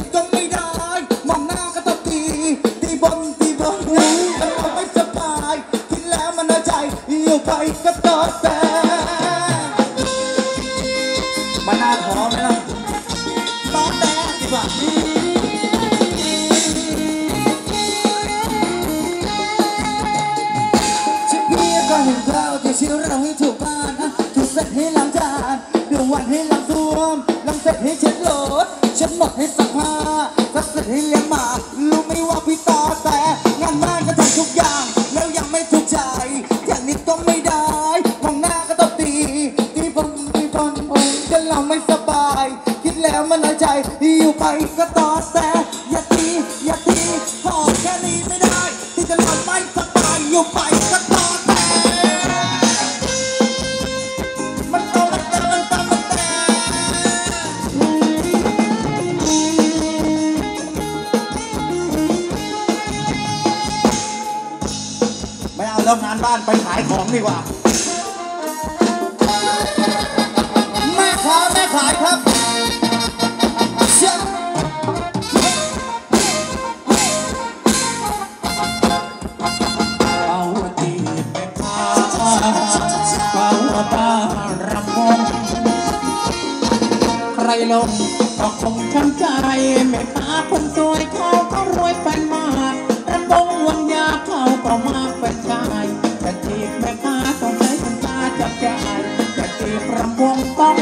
एकदम กก็คงทำใจแม่ค้าคนสวยเขาก็รวยแฟนมากระบงวังยาเขาก็มากเป็นชายต่จีบแม่ค้าต้องใช้ปัตาจับใจต่จีบรำวงต้อง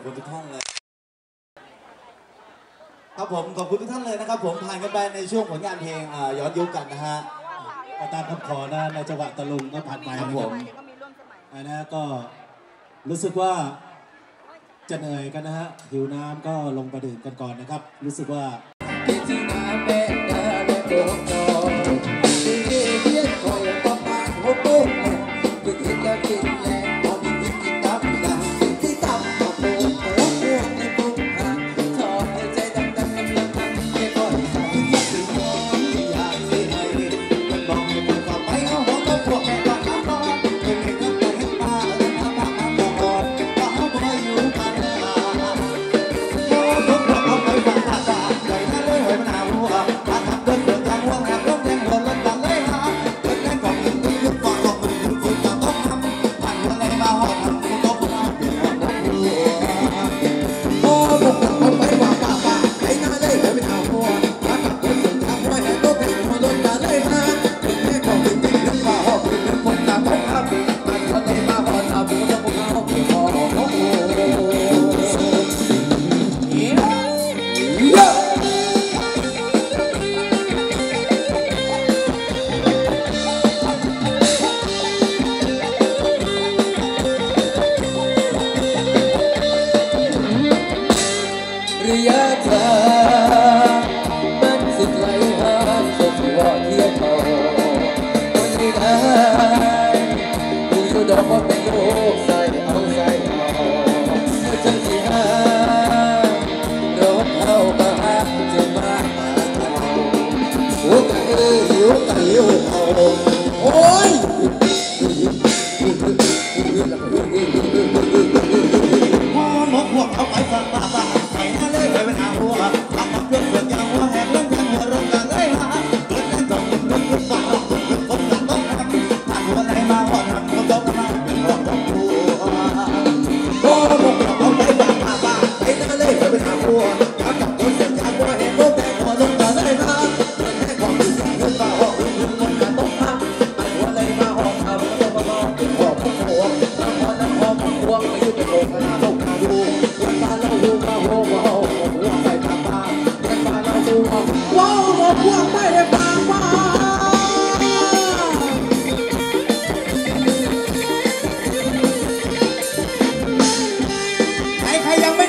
ขอบคุณทุกท่านเลย ครับผมขอบคุณทุกท่านเลยนะครับ ผมผ่านกันไปในช่วงผลงานเพลงย้อนยุคกันนะฮะตามคำขอนะในจังหวะตะลุงก็ผ่านไปครับผมอันนะก็รู้สึกว่าจะเหนื่อยกันนะฮะหิวน้ำก็ลงไปดื่มกันก่อนนะครับ รู้สึกว่า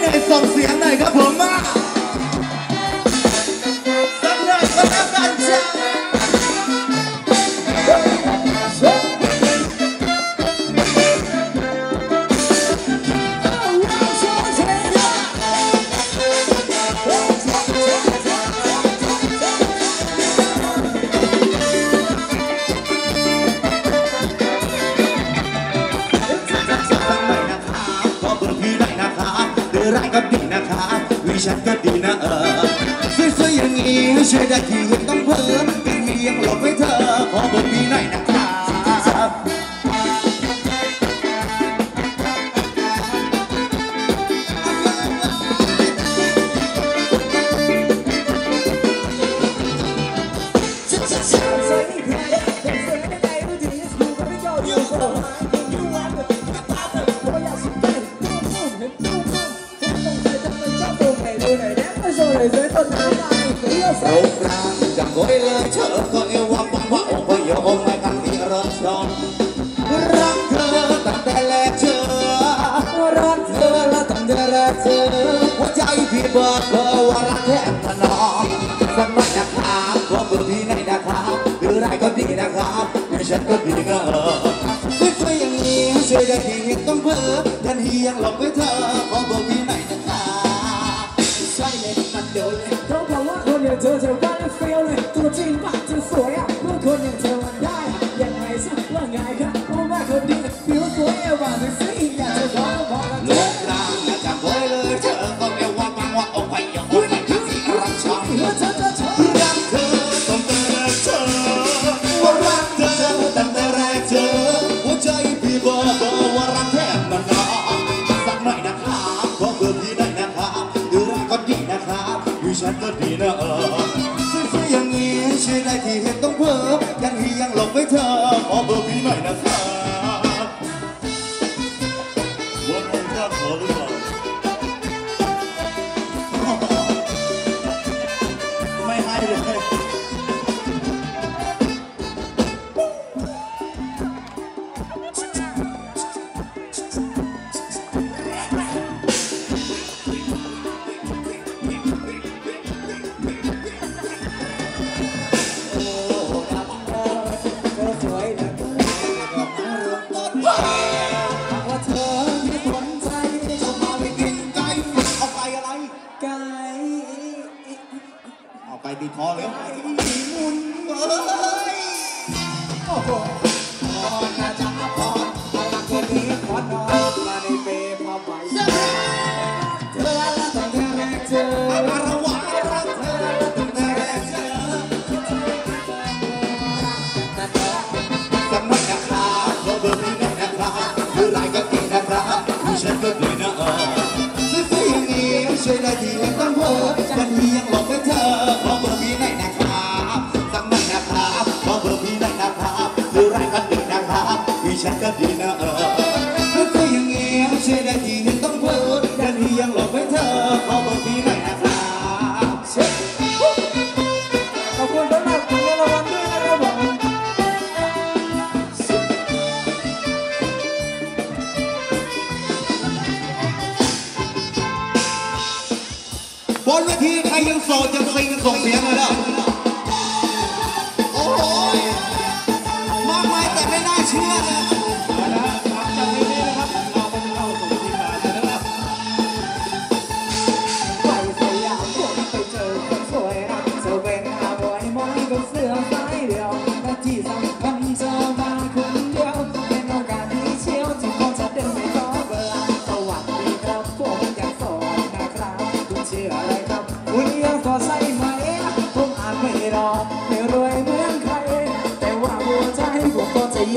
หน่อยส่งเสียงหน่อยครับผมมา riêng lòng với thơ có bầu bi Medina.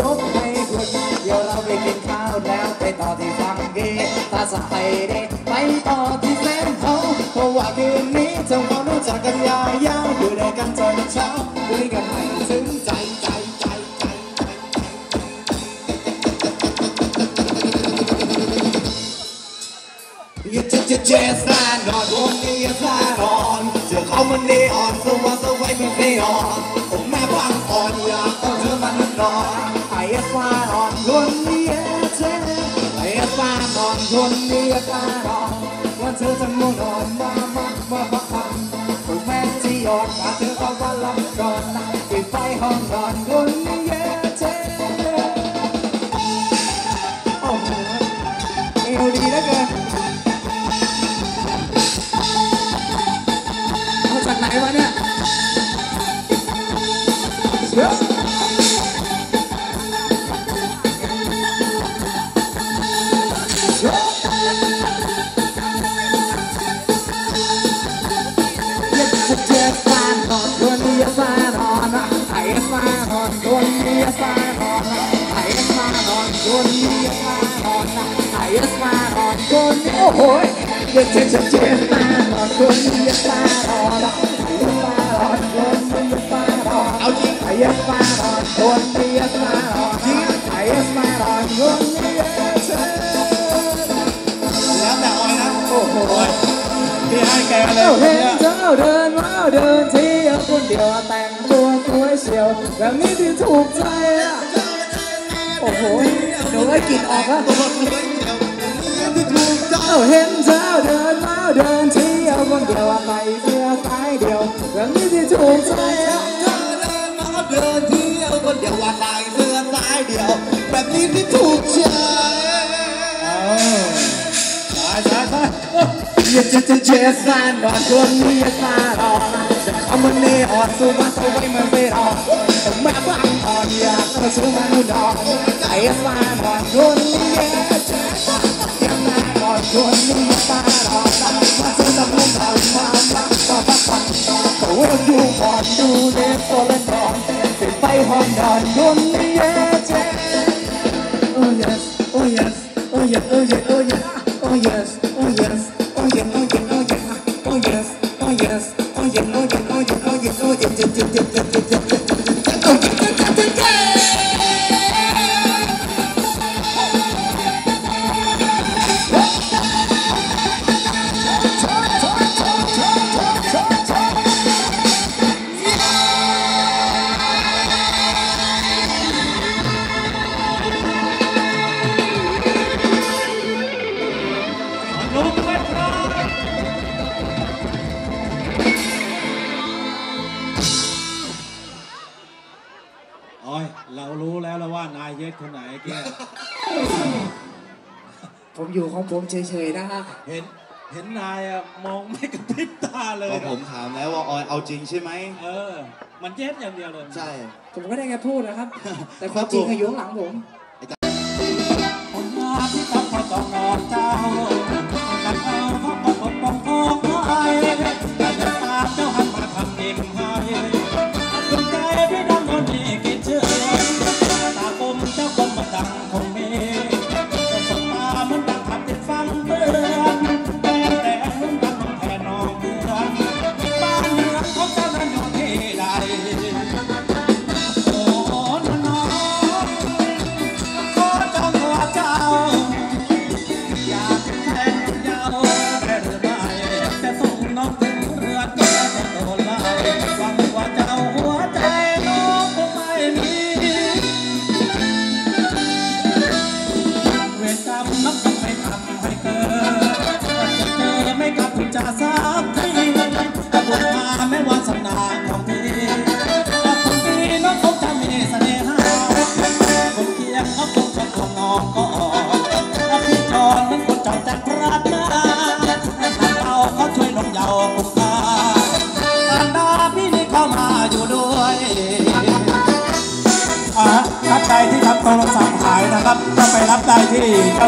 ยกให้คุณเดี๋ยวเราไปกินข้าวแล้วไปต่อที่ฟังเกถ้าสบายดีไปต่อที่แฟนเขาเพราะว่าคืนนี้จ้าเรารู้จักกันยาวๆอยู่ด้วยกันจนเช้าด้วยกันให้ถึงใจใจใจใจใจอย่าเจเจเจสานอนวงนี้อย่าสานอนเจอเขามันเนออนสว่างสวัยมันเนออนผมแม่ฟังอ่อนอยากต้องเธอมันนอน If I on lonely If I'm on lonely If I'm on ว่าเธอจะมุ่งนอนมามามามามาถูกแม่ที่ยอดอาเธอเอาว่าลับก่อนนะปิดไฟห้องนอนลุ้น smile on, hãy smile on, con đi smile on, hãy smile on, con đi ôi, quên trên trên trên smile on, con đi smile on, hãy smile con đi smile on, hãy smile on, con đi smile on, đi hai kèo lên. Ở đơn, ở đơn, ở đơn, chỉ ở con điều tàn ช่วยเชียวแบบนี้ที่ถูกใจอะโอ้โหหนูว่ากลิ่นออกแล้วเราเห็นเจ้าเดินมาเดินเที่ยวคนเดียวไปเพื่อสายเดียวแบบนี้ที่ถูกใจเอ่าเดินเที่ยวคนเดียววันไปเพื่อสายเดียว แบบนี้ที่ถูกใจ Jesan và cơn mía xa đỏ Ông mân nê hò su mà sâu vây mà về đỏ Ông mẹ bác anh hò nìa Nó su mà nụ đỏ Chạy xa và cơn mía Tiếng nà và cơn mía xa đỏ Mà sâu tâm lên thầm mà bác và bác bác Cậu em du hòn du đêm tô lên đòn Phải bay hòn đòn cơn mía chết Oh yes, oh yes, oh yes, oh yes, oh yes oh yes, oh อยู่ของผมเฉยๆนะฮะเห็นเห็นนายอะมองไม่กระพริบตาเลยพอผมถามแล้วว่าออยเอาจริงใช่ไหม เออ มันเย็ดอย่างเดียวเลย ใช่ ผมก็ได้แค่พูดนะครับ แต่ความจริงอะยู่หลังผม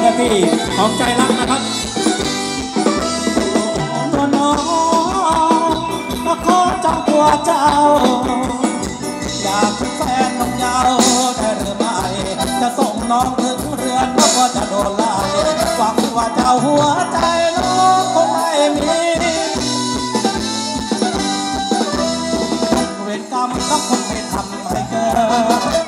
าที่ของใจรักนะครับน้องมาขอจังตัวเจ้า อยากเป็นแฟนน้องยาวได้หรือไม่ จะส่งน้องถึงเรือนแล้วก็จะโดนไล่หวังว่าเจ้าหัวใจน้องคงไม่มีเวรกรรมก็คงไม่ทำให้เกิด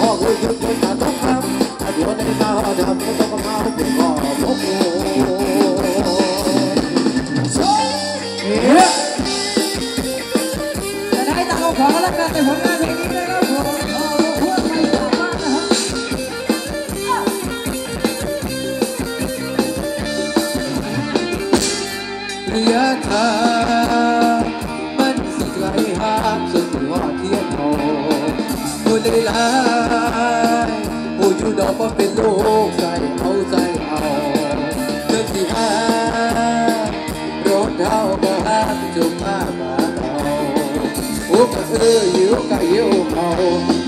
เเ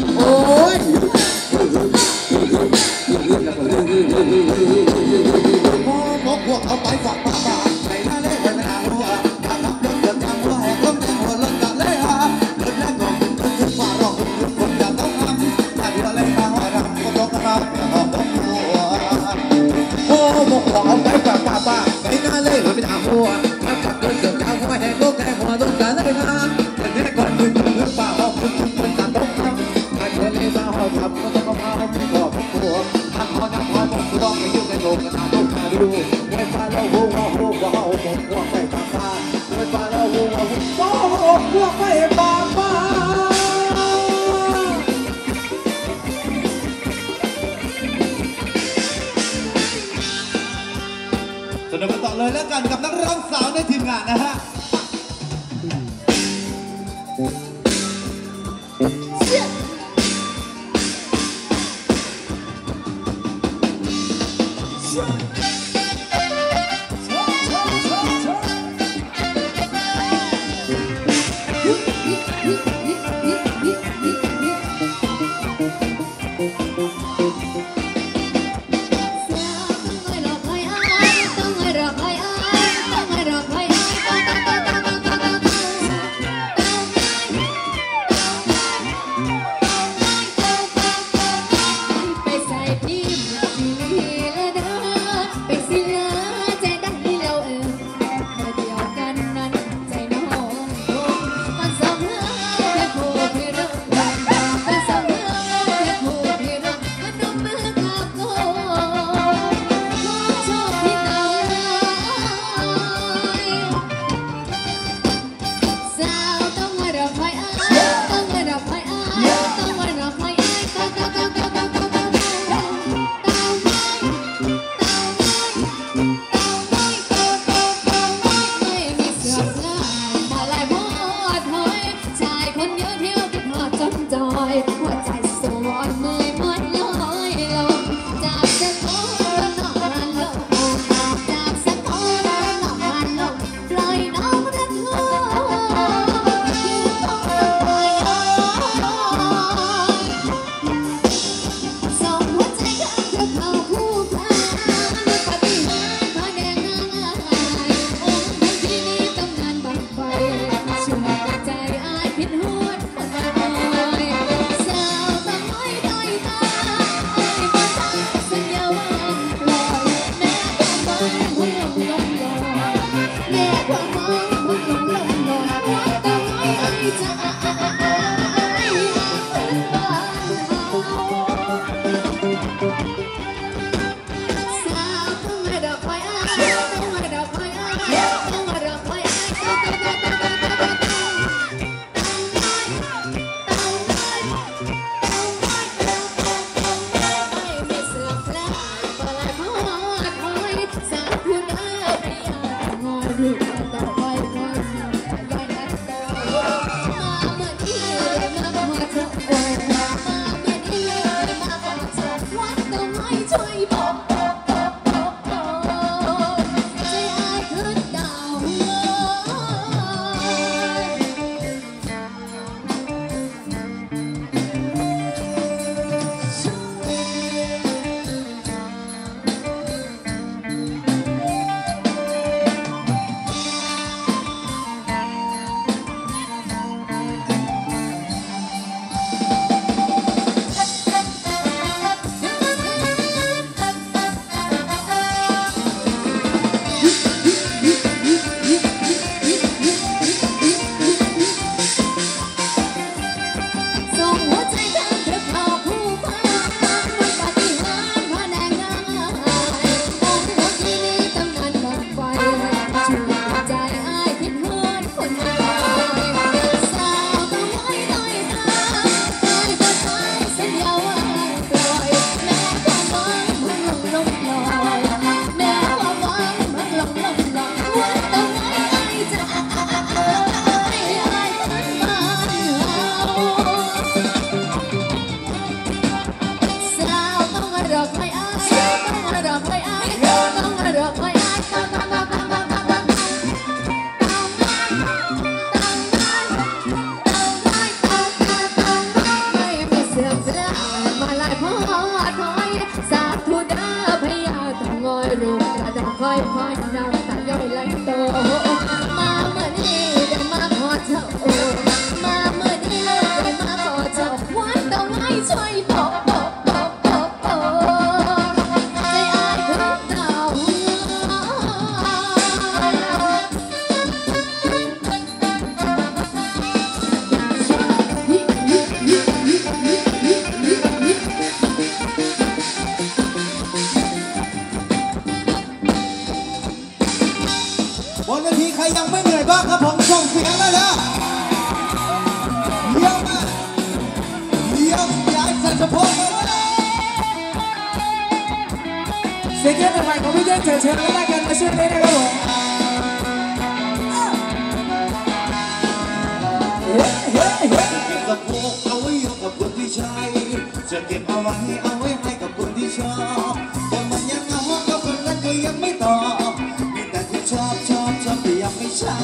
จะเก็บเอาไว้เอาไว้ให้กับคนที่ชอบแต่มันยังเอาว่กับคนนั้นก็ยังไม่ตอบมีแต่ที่ชอบชอบชอบแต่ยังไม่ใช่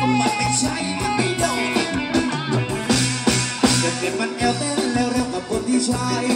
มันไม่ใช่มันไม่โดนจะเก็บมันเอวเต้นเร็วๆกับคนที่ใช่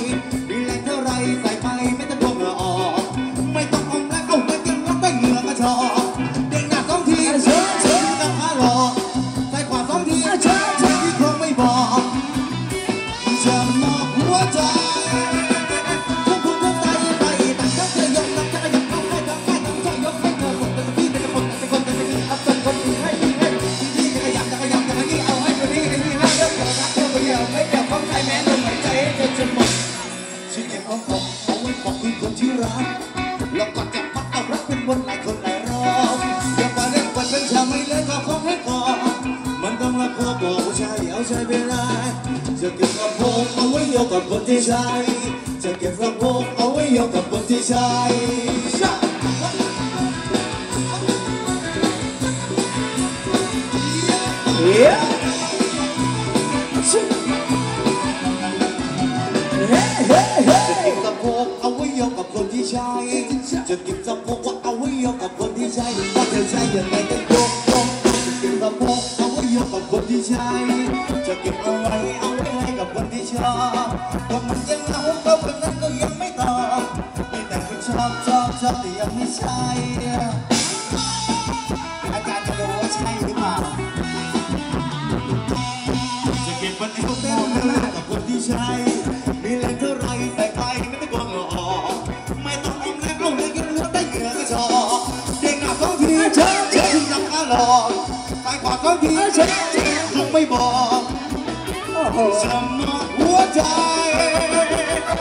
ยกกับคนที่ใช่จะเก็บเอาไว้เอาไว้ให้กับคนที่ชอบก็มันยังเหงาก็คนนั้นก็ยังไม่ตอบมีแต่คนชอบชอบชอบแต่ยังไม่ใช่ ของพี่ฉันจะคงไม่บอกสมองหัวใจ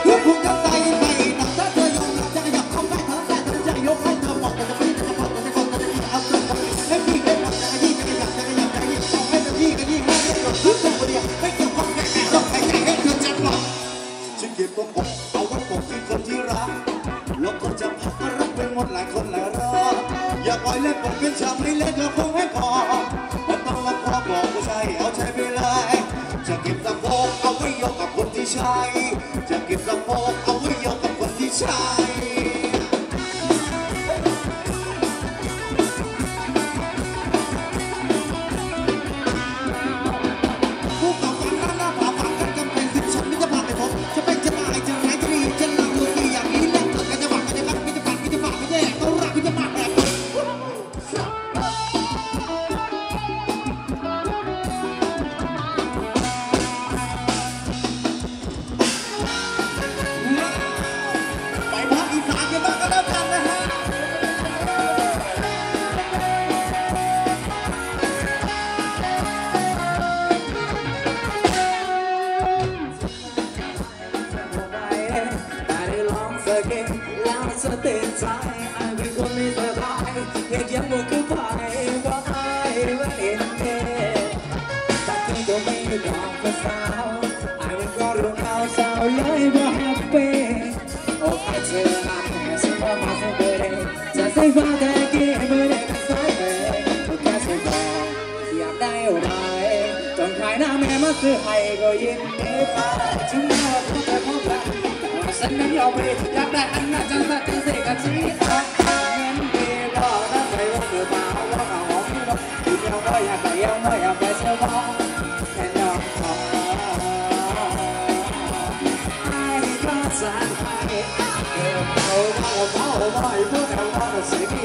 เพื่อคุณทั้งใจไม่ตัดถ้าเธอยอมรับจะยับเข้าได้ทั้งแต่เธอจะยกให้เธอบอกแต่จะพี่จะบอกแต่จะคนแต่จะพี่เอาตัวให้พี่ได้หลับจะยี่จะขยับจะขยับจะยี่เอาให้เธอพี่ก็ยี่ไม่ได้หยุดทุกคนเดียวไม่เกี่ยวข้องแต่ต้องให้ใจให้เธอจะบอกฉันเก็บตัมอกเอาไว้ปกที่คนที่รักแล้วก็จะพักรักเป็นหมดหลายคนหลายรอบอย่าปล่อยเล่นผมเป็นชาวไม่เล่นเราคง ช่จะเก็บสะโพกเอาไว้ยกกับคนที่ใช่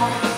ค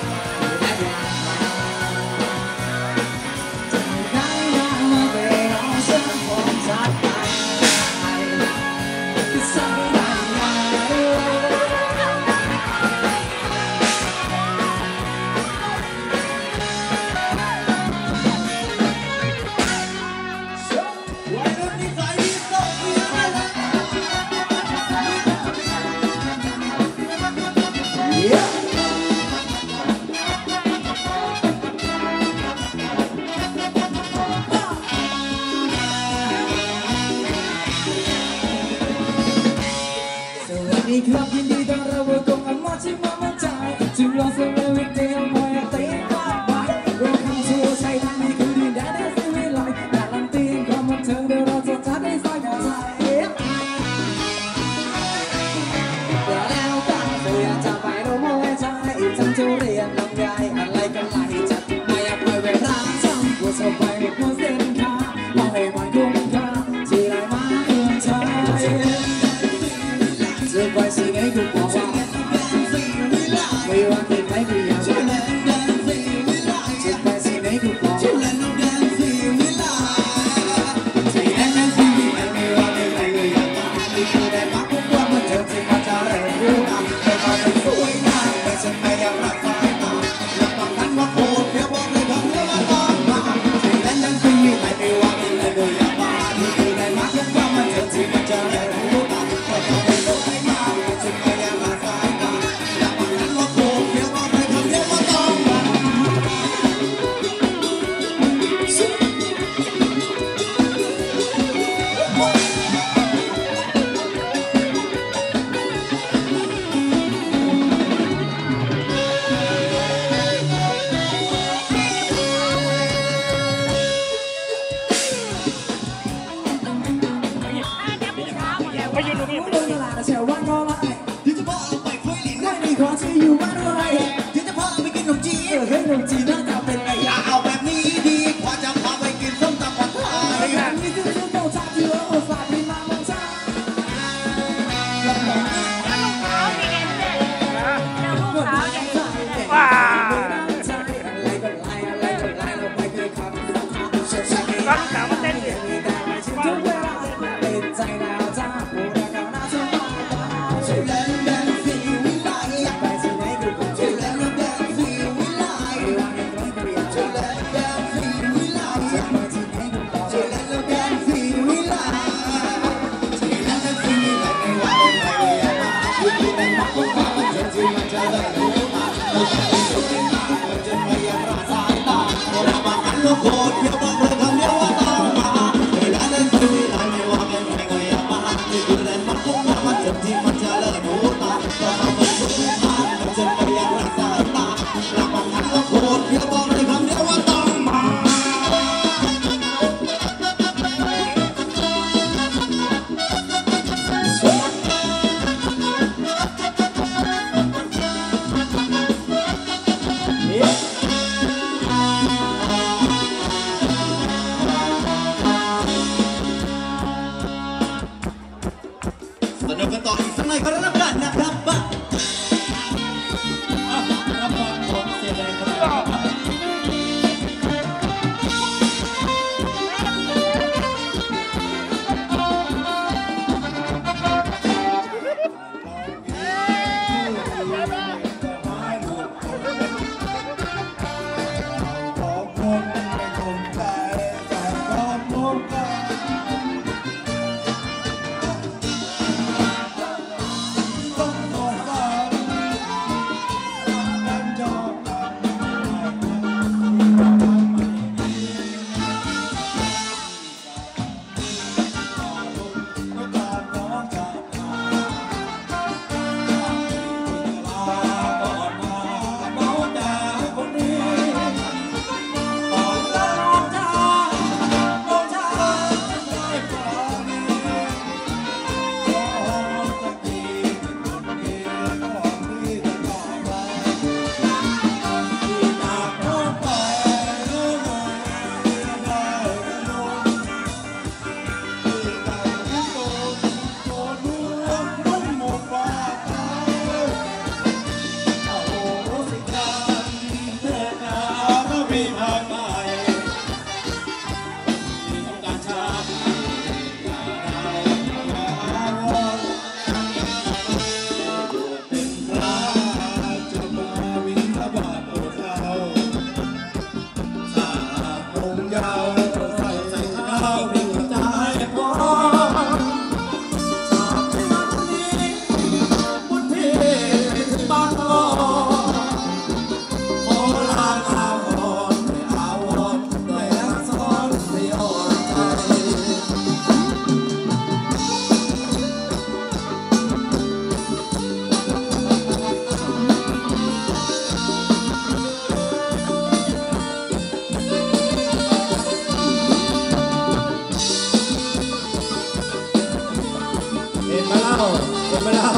เห็นไหมล่ะ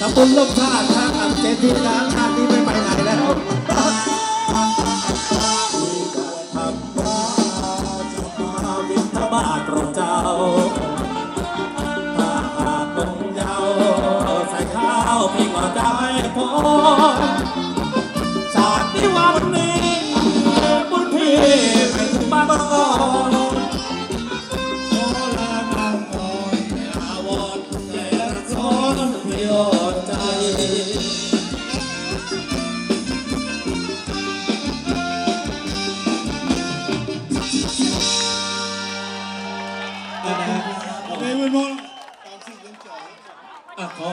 ทำบุญร่ชาติชาติเจนที่นะชาตินี้ไม่ไปไหนแล้วบาทพระเจ้าถ้าหากตรงยาวใส่ข้าวพี่ก็ได้พอชาติวันนี้บุญพี่เป็นบ้านก่อน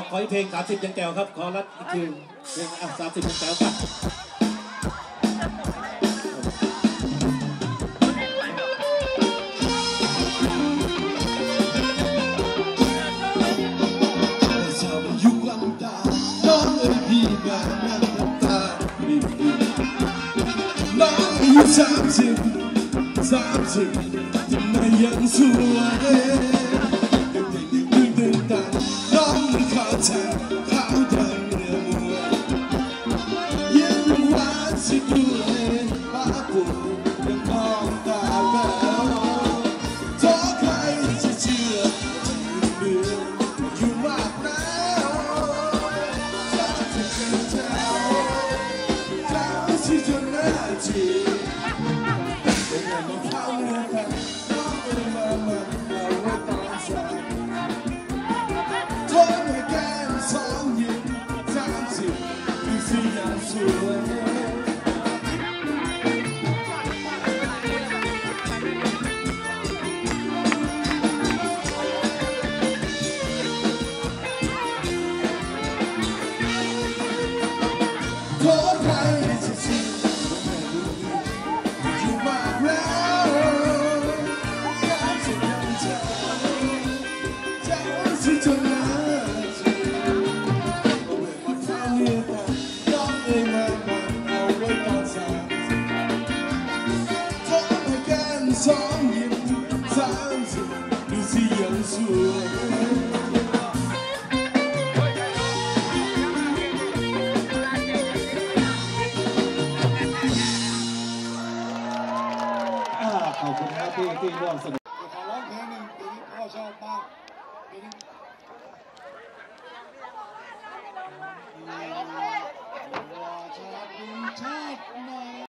ขออีกเพลง 30 ยังแก้วครับ ขอรัดอีกคืนเพลงอะ30 ยังแก้วครับสามสิบสามสิบไมยังสวย